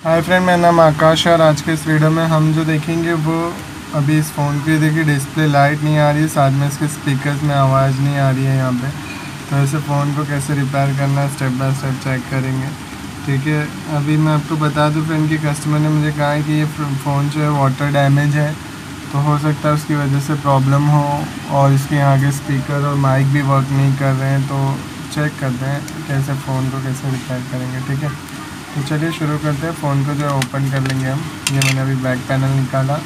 Hi friend मेरा नाम आकाश है और आज के इस वीडियो में हम जो देखेंगे वो अभी इस फ़ोन की देखिए डिस्प्ले लाइट नहीं आ रही है, साथ में इसके स्पीकर्स में आवाज़ नहीं आ रही है यहाँ पे। तो ऐसे फ़ोन को कैसे रिपेयर करना है स्टेप बाय स्टेप चेक करेंगे। ठीक है, अभी मैं आपको बता दूँ फ्रेंड कि कस्टमर ने मुझे कहा है कि ये फ़ोन जो है वाटर डैमेज है। तो हो सकता है उसकी वजह से प्रॉब्लम हो और इसके यहाँ के स्पीकर और माइक भी वर्क नहीं कर रहे हैं तो चेक करते हैं कैसे फ़ोन को कैसे रिपेयर करेंगे। ठीक है तो चलिए शुरू करते हैं। फ़ोन को जो है ओपन कर लेंगे हम। ये मैंने अभी बैक पैनल निकाला।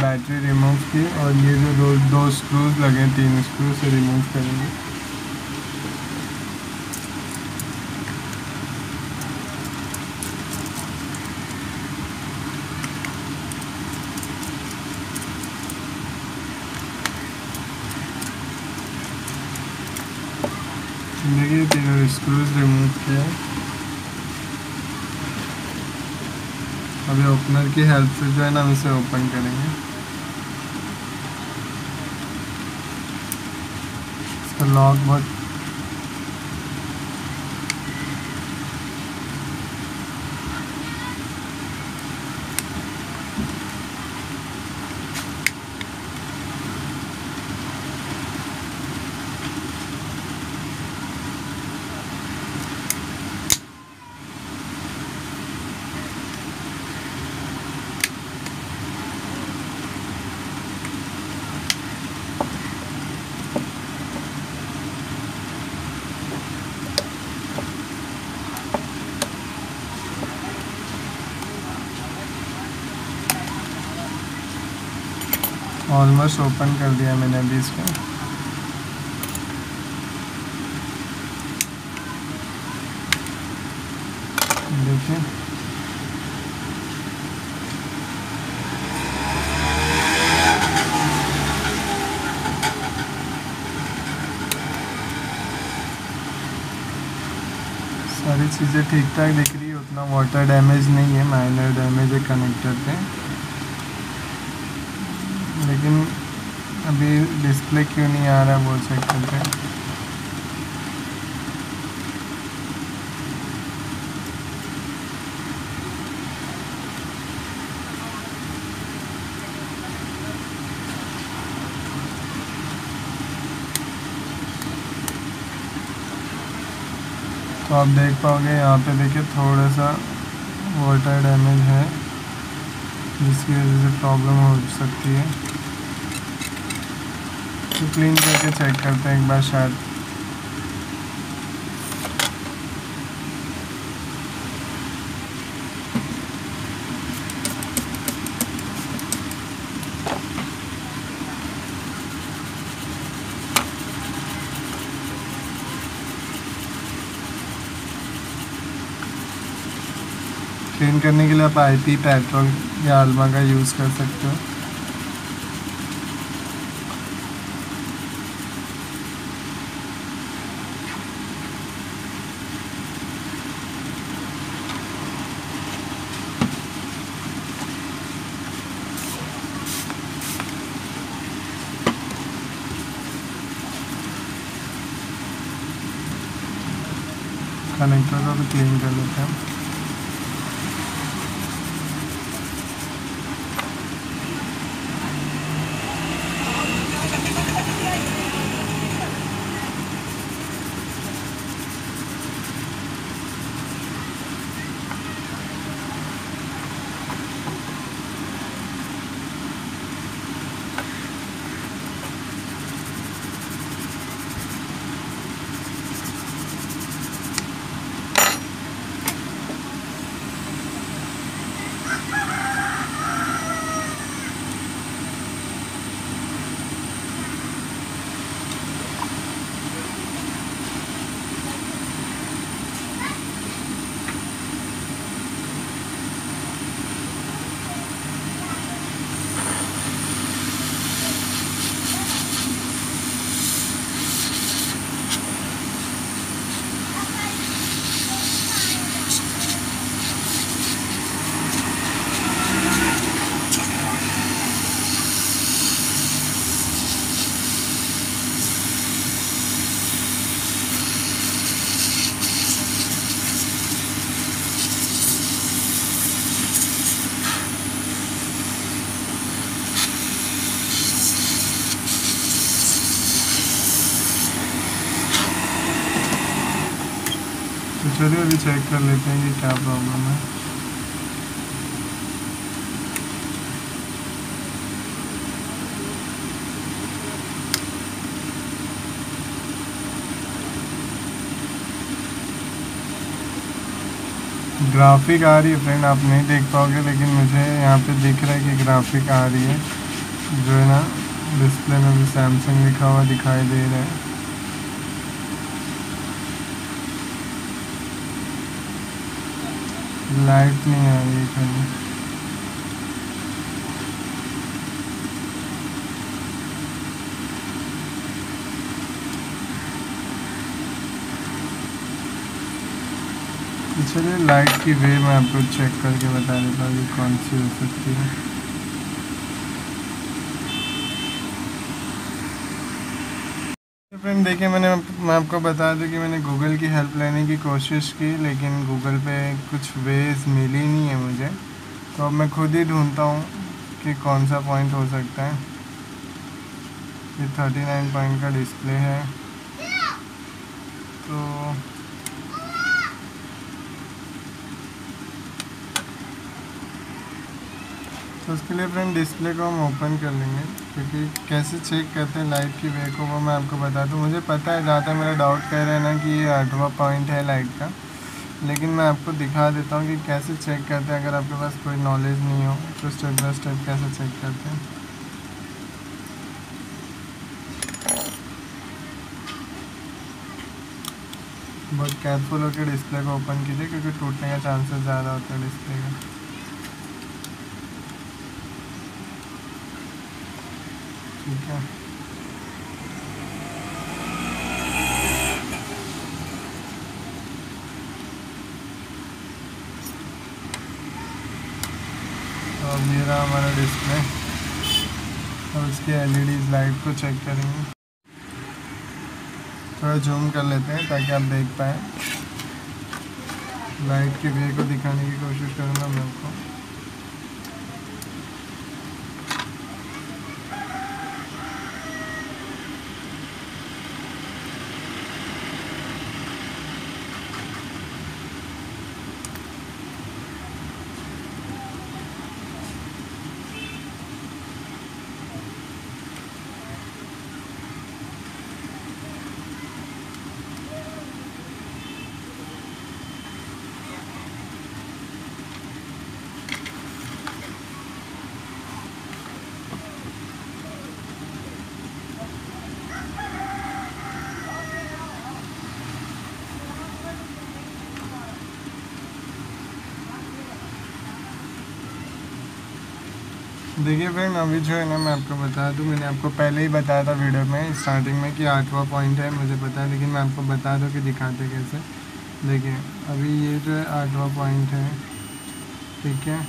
बैटरी रिमूव की और ये जो दो दो स्क्रूज लगे तीन स्क्रू से रिमूव करेंगे। देखिए तीनों स्क्रूज रिमूव किया अभी ओपनर की हेल्प से जो है ना हम इसे ओपन करेंगे। लॉक बहुत ऑलमोस्ट ओपन कर दिया मैंने अभी इसको। देखिए। सारी चीज़ें ठीक ठाक दिख रही है, उतना वाटर डैमेज नहीं है माइनर डैमेज है कनेक्टर पे। लेकिन अभी डिस्प्ले क्यों नहीं आ रहा है चेक करते हैं तो आप देख पाओगे यहाँ पे देखिए थोड़ा सा वाटर डैमेज है। जिसकी वजह से प्रॉब्लम हो सकती है। तो क्लीन करके चेक करते हैं एक बार शायद। क्लीन करने के लिए आप आई पी पेट्रोल या आलमा का यूज़ कर सकते हो। कनेक्टर को भी क्लीन कर लेते हैं। चलिए अभी चेक कर लेते हैं कि क्या प्रॉब्लम है। ग्राफिक आ रही है फ्रेंड आप नहीं देख पाओगे, लेकिन मुझे यहाँ पे दिख रहा है कि ग्राफिक आ रही है। जो है ना डिस्प्ले में भी सैमसंग लिखा हुआ दिखाई दे रहा है। लाइट नहीं आ रही खाली। चलिए लाइट की वे मैं आपको चेक करके बता देता हूँ कौन सी हो सकती है। फ्रेंड देखिए, मैंने, मैं आपको बता दूँ कि मैंने गूगल की हेल्प लेने की कोशिश की, लेकिन गूगल पे कुछ वेज मिली नहीं है मुझे। तो अब मैं खुद ही ढूंढता हूँ कि कौन सा पॉइंट हो सकता है। ये थर्टी नाइन पॉइंट का डिस्प्ले है। तो तो उसके लिए फ्रेंड डिस्प्ले को हम ओपन कर लेंगे, क्योंकि कैसे चेक करते हैं लाइट की वे को वो मैं आपको बता दूँ। मुझे पता है, जहाँ तक मेरा डाउट कह रहे हैं ना कि ये आठवा पॉइंट है लाइट का, लेकिन मैं आपको दिखा देता हूँ कि कैसे चेक करते हैं। अगर आपके पास कोई नॉलेज नहीं हो तो स्टेप बाई स्टेप कैसे चेक करते हैं। बहुत केयरफुल होकर डिस्प्ले को ओपन कीजिए, क्योंकि टूटने का चांसेस ज़्यादा होता है डिस्प्ले का। ठीक है। अब ये हमारा डिस्प्ले और इसके एलईडी लाइट को चेक करेंगे। थोड़ा जूम कर लेते हैं ताकि आप देख पाएँ। लाइट के वे को दिखाने की कोशिश करूँगा मैं आपको देखिए फ्रेंड अभी जो है ना मैं आपको बता दूँ, मैंने आपको पहले ही बताया था वीडियो में स्टार्टिंग में कि आठवां पॉइंट है, मुझे पता है, लेकिन मैं आपको बता दूँ कि दिखाते कैसे। देखिए, अभी ये जो है आठवां पॉइंट है, ठीक है?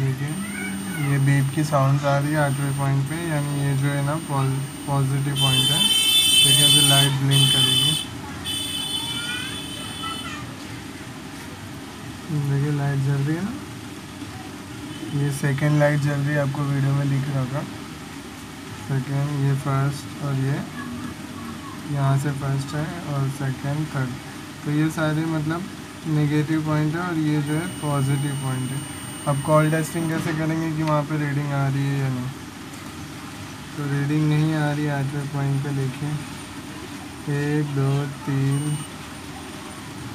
देखिए, ये बीप की साउंड आ रही है आठवें पॉइंट पे, यानी ये जो है ना पॉजिटिव पॉइंट है। देखिए, अभी लाइट ब्लिंक करेगी। देखिए लाइट जल रही है ना? ये सेकेंड लाइट जल रही है आपको वीडियो में दिख रहा होगा। सेकेंड ये फ़र्स्ट और ये यहाँ से फ़र्स्ट है और सेकेंड थर्ड तो ये सारे मतलब नेगेटिव पॉइंट है और ये जो है पॉजिटिव पॉइंट है। अब कॉल टेस्टिंग कैसे करेंगे कि वहाँ पे रीडिंग आ रही है या नहीं? तो रीडिंग नहीं आ रही आठवें पॉइंट पे देखें एक, दो, तीन,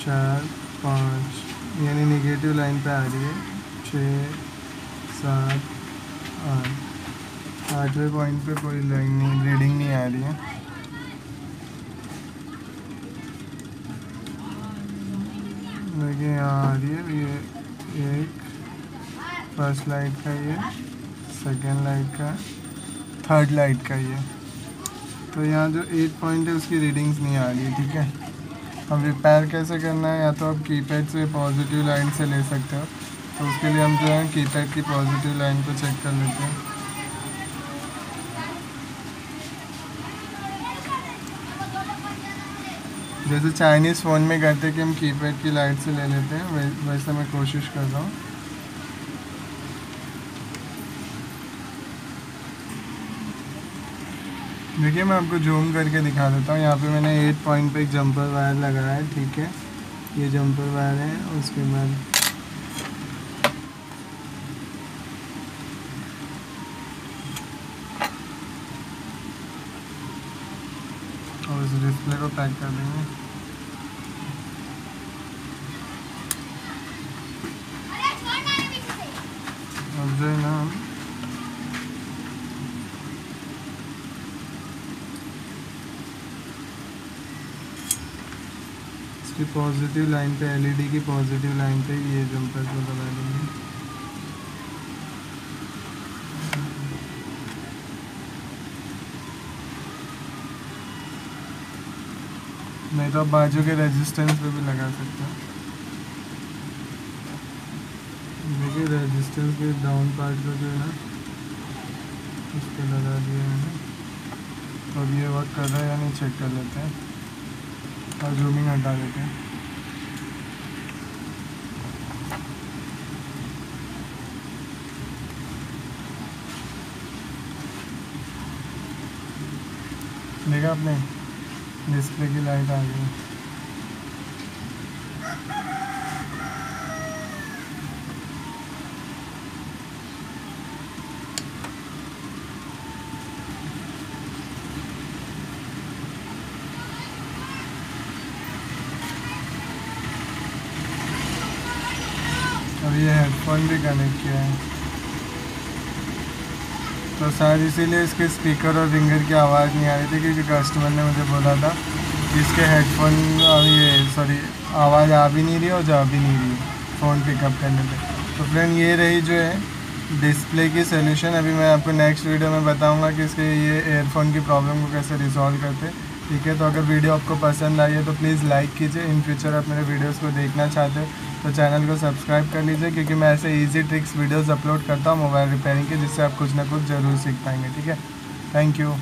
चार, पाँच। यानी नेगेटिव लाइन पे आ रही है। छः सात आठ आठवें पॉइंट पे कोई लाइन नहीं रीडिंग नहीं आ रही है। देखिए, यहाँ आ रही है, ये एक फ़र्स्ट लाइट का ये सेकेंड लाइट का थर्ड लाइट का ये। तो यहाँ जो एट पॉइंट है, उसकी रीडिंग्स नहीं आ रही, ठीक है? अब रिपेयर कैसे करना है? या तो आप कीपैड से पॉजिटिव लाइन से ले सकते हो। तो उसके लिए हम जो है कीपैड की पॉजिटिव लाइन को चेक कर लेते हैं। जैसे चाइनीज़ फ़ोन में करते कि हम कीपैड की लाइट से ले लेते हैं वैसे मैं कोशिश कर रहा हूँ। देखिए, मैं आपको जूम करके दिखा देता हूँ। यहाँ पे मैंने एट पॉइंट पे एक जंपर वायर लगाया है, ठीक है। ये जंपर वायर है, उसके बाद और इस डिस्प्ले को पैक कर देंगे। अब जो है ना इसकी पॉजिटिव लाइन पे एलईडी की पॉजिटिव लाइन पे ये जंपर को लगा देंगे। नहीं तो आप बाजू के रेजिस्टेंस पे भी लगा सकते हैं। देखिए रेजिस्टेंस के डाउन पार्ट का जो है ना उस पर लगा दिया मैंने। तो अब ये वर्क कर रहा है या नहीं चेक कर लेते हैं। और जूमिंग हटा देते हैं। देखा आपने? डिस्प्ले की लाइट आ गई। और ये हेडफोन भी कनेक्ट किया है। तो शायद इसीलिए इसके स्पीकर और फिंगर की आवाज़ नहीं आ रही थी क्योंकि कस्टमर ने मुझे बोला था कि इसके हेडफोन ये सॉरी आवाज़ आ भी नहीं रही और जा भी नहीं रही फ़ोन पिकअप करने पे। तो फ्रेंड ये रही जो है डिस्प्ले की सोल्यूशन अभी मैं आपको नेक्स्ट वीडियो में बताऊँगा कि इसके ये एयरफोन की प्रॉब्लम को कैसे रिजॉल्व करते। ठीक है तो अगर वीडियो आपको पसंद आई है तो प्लीज़ लाइक कीजिए। इन फ्यूचर आप मेरे वीडियोस को देखना चाहते हो तो चैनल को सब्सक्राइब कर लीजिए, क्योंकि मैं ऐसे इजी ट्रिक्स वीडियोस अपलोड करता हूँ मोबाइल रिपेयरिंग के, जिससे आप कुछ ना कुछ ज़रूर सीख पाएँगे, ठीक है? Thank you